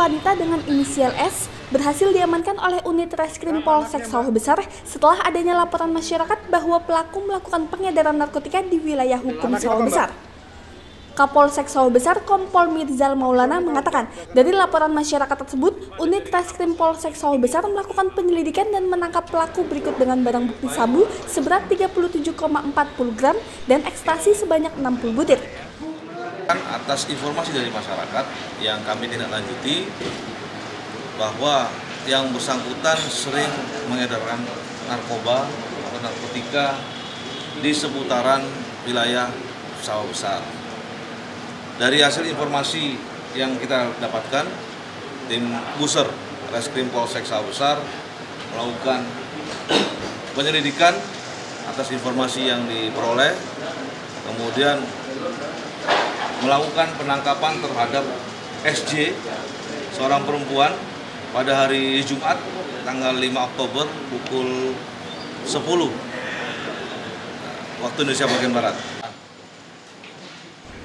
wanita dengan inisial S berhasil diamankan oleh unit reskrim Polsek Sawah Besar setelah adanya laporan masyarakat bahwa pelaku melakukan pengedaran narkotika di wilayah hukum Sawah Besar. Kapolsek Sawah Besar Kompol Mirzal Maulana mengatakan, dari laporan masyarakat tersebut, unit Reskrim Polsek Sawah Besar melakukan penyelidikan dan menangkap pelaku berikut dengan barang bukti sabu seberat 37,40 gram dan ekstasi sebanyak 60 butir. Atas informasi dari masyarakat yang kami tidak lanjuti bahwa yang bersangkutan sering mengedarkan narkoba atau narkotika di seputaran wilayah Sawah Besar. Dari hasil informasi yang kita dapatkan, tim Buser Reskrim Polsek Sawah Besar melakukan penyelidikan atas informasi yang diperoleh, kemudian melakukan penangkapan terhadap SJ, seorang perempuan, pada hari Jumat tanggal 5 Oktober pukul 10 waktu Indonesia bagian Barat.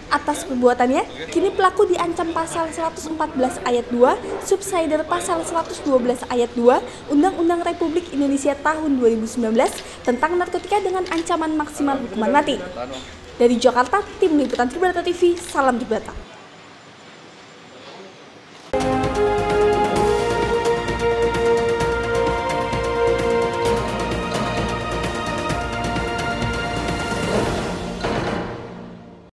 Atas perbuatannya, kini pelaku diancam pasal 114 ayat 2, subsider pasal 112 ayat 2, Undang-Undang Republik Indonesia tahun 2019 tentang narkotika dengan ancaman maksimal hukuman mati. Dari Jakarta, Tim Liputan Tribrata TV, salam Tribrata.